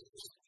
Jesus.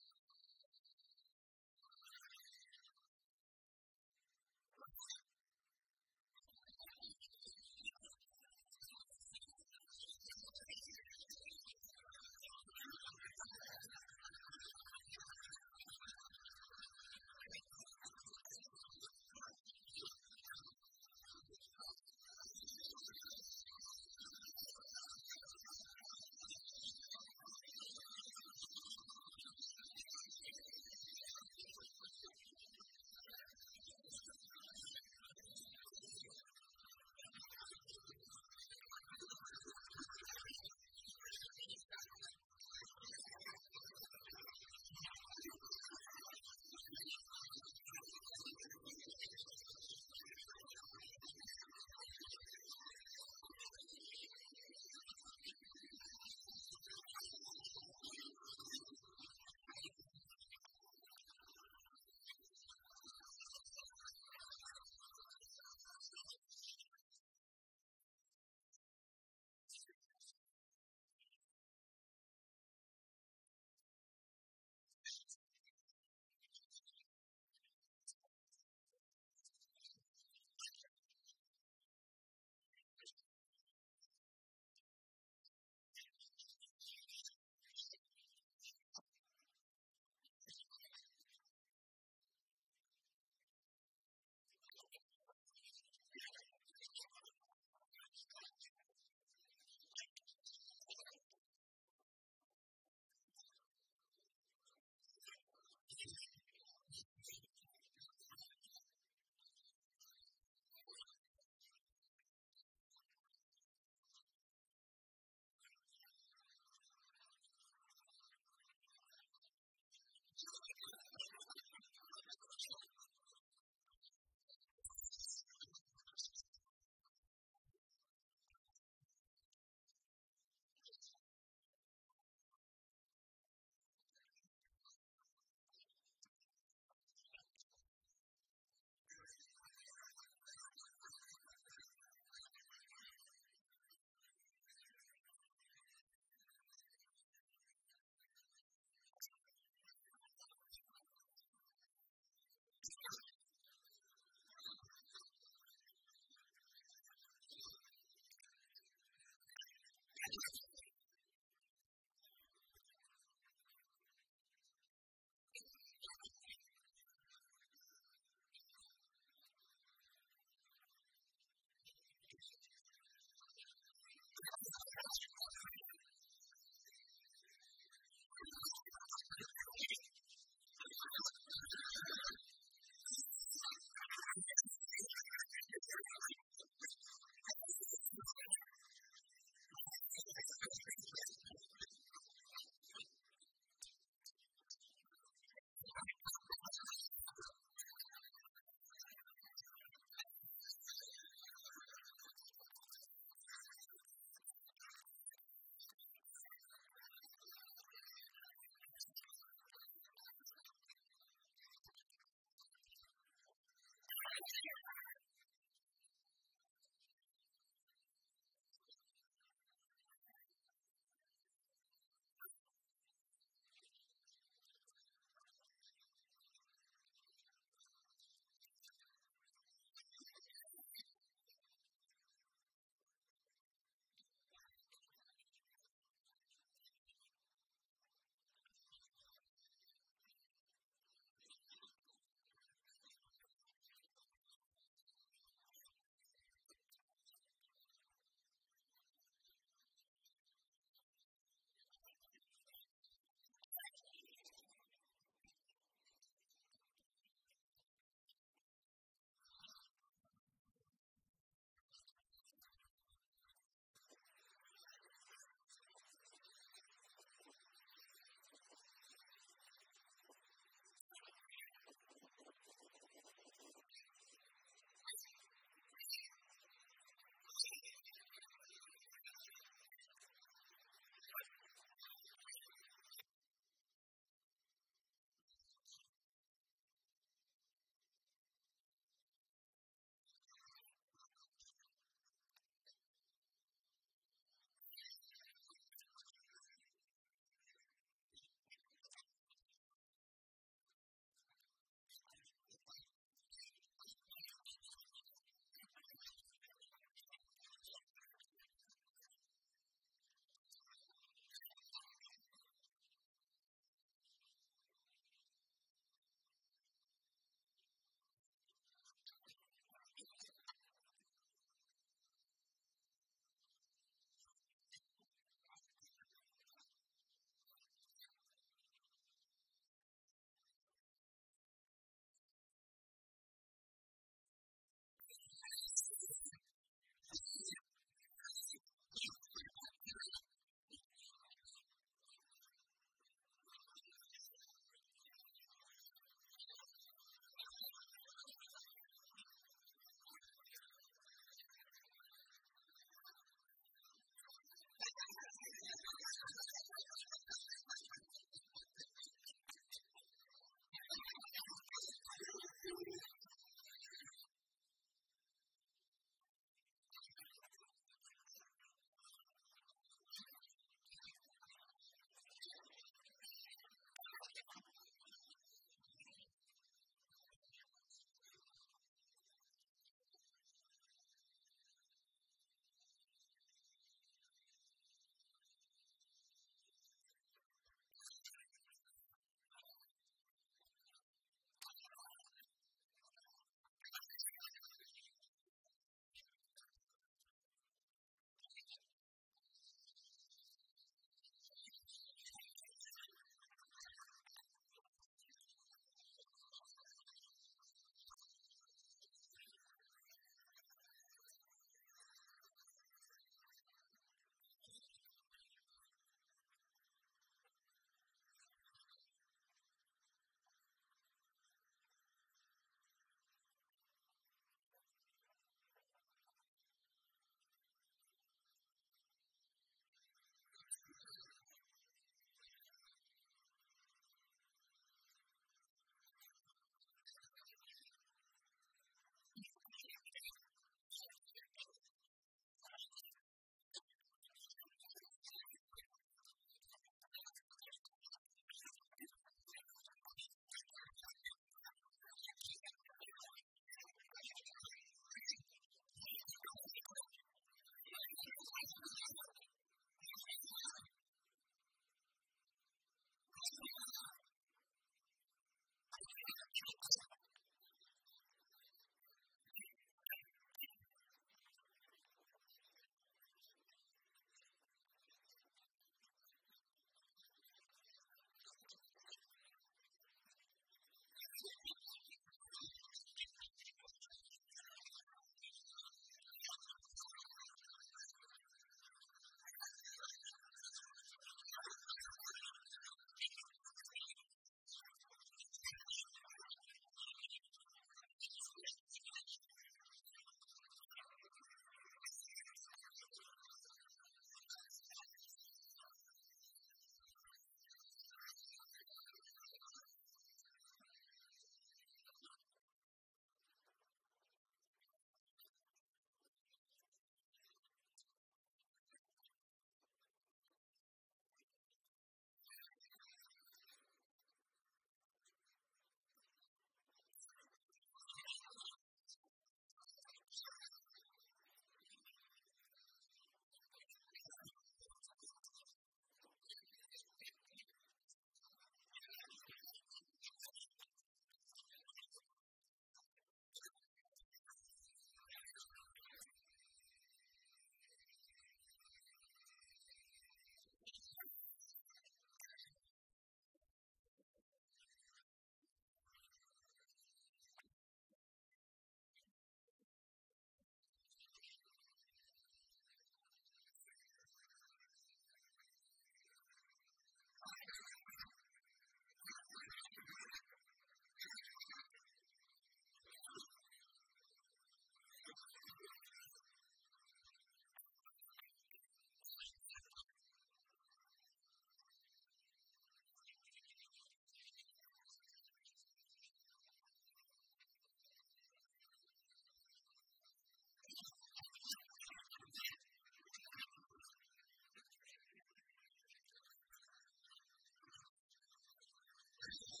you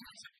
Thank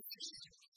Righteousness